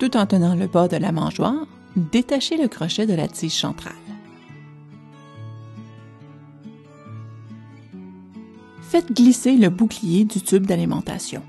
Tout en tenant le bas de la mangeoire, détachez le crochet de la tige centrale. Faites glisser le bouclier du tube d'alimentation.